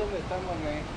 ¿De dónde estamos, eh?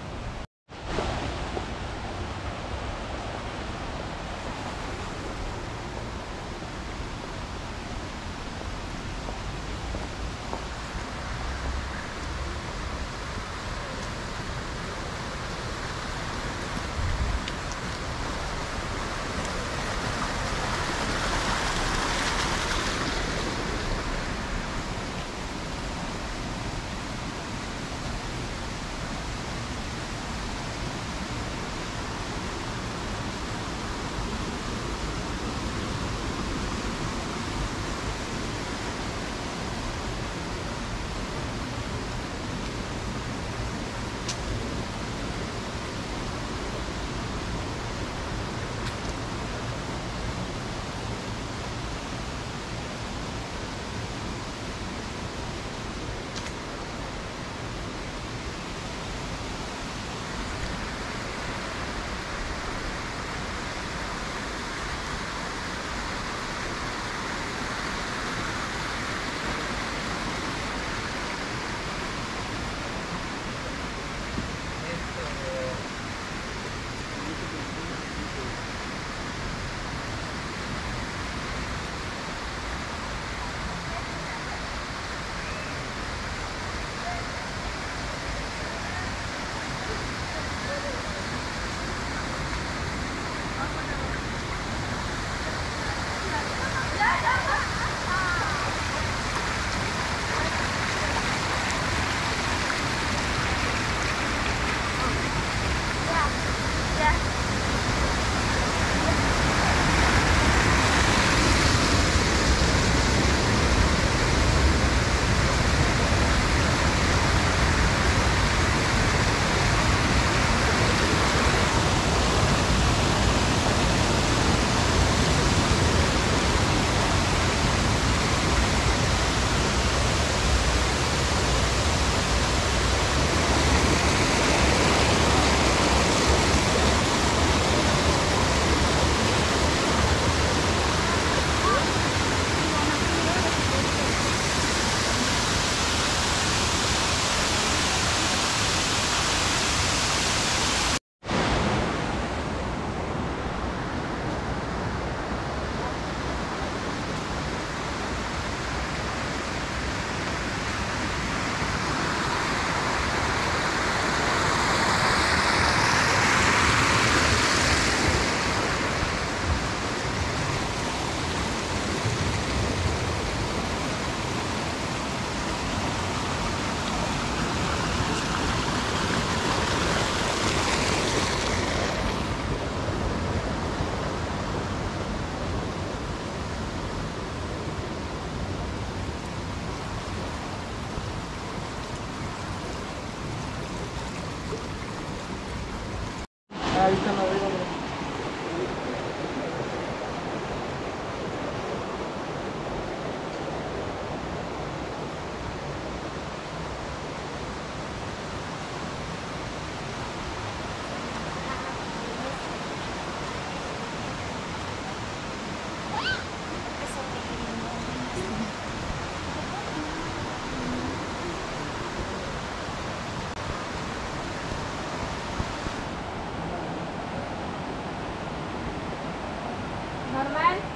Normal.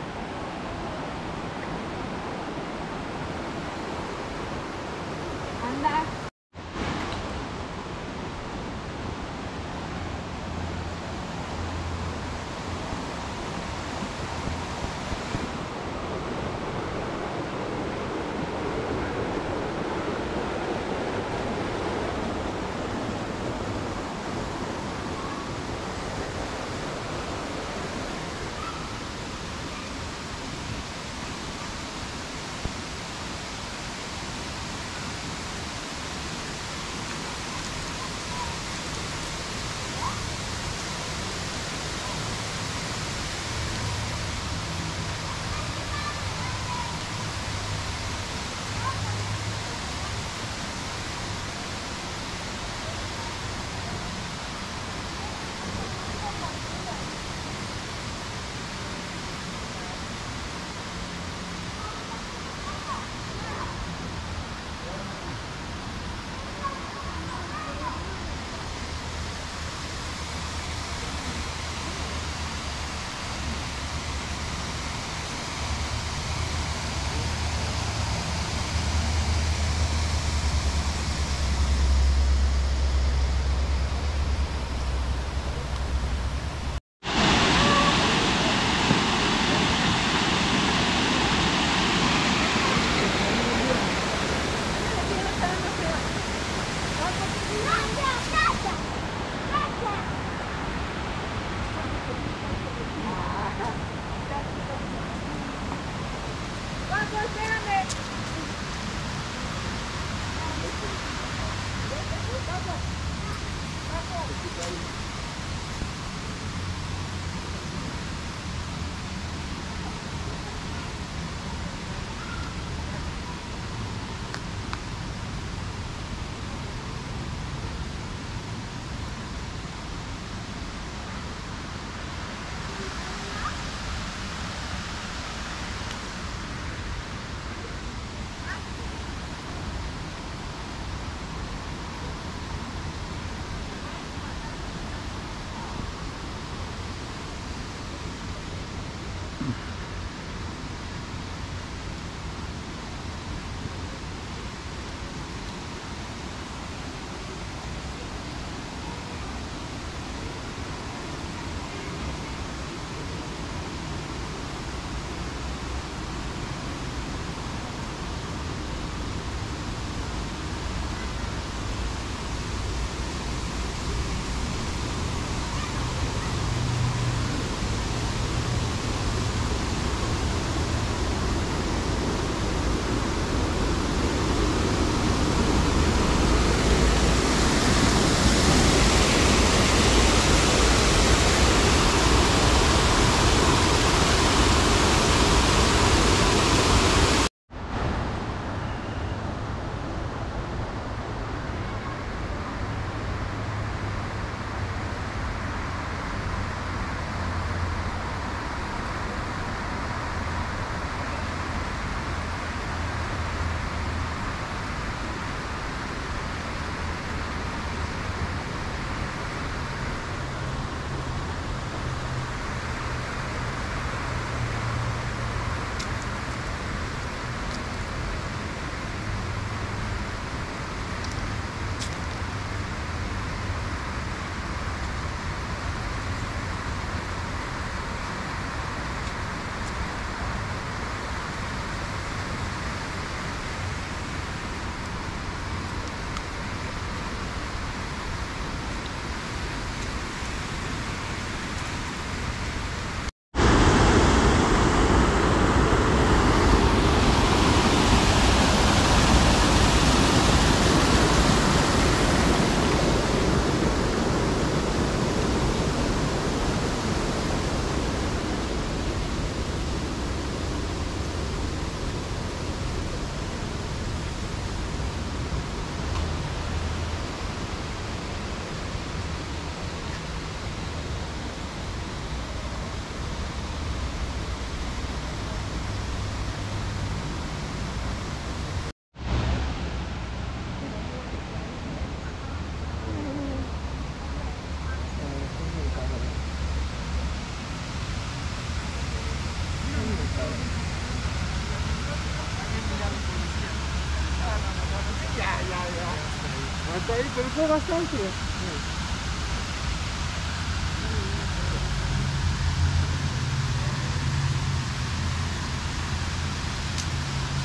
Aguanta ahí, pero fue bastante.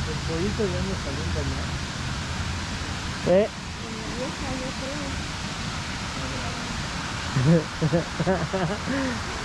El pollito ya me salió engañado. Eh, Vieja, yo creo.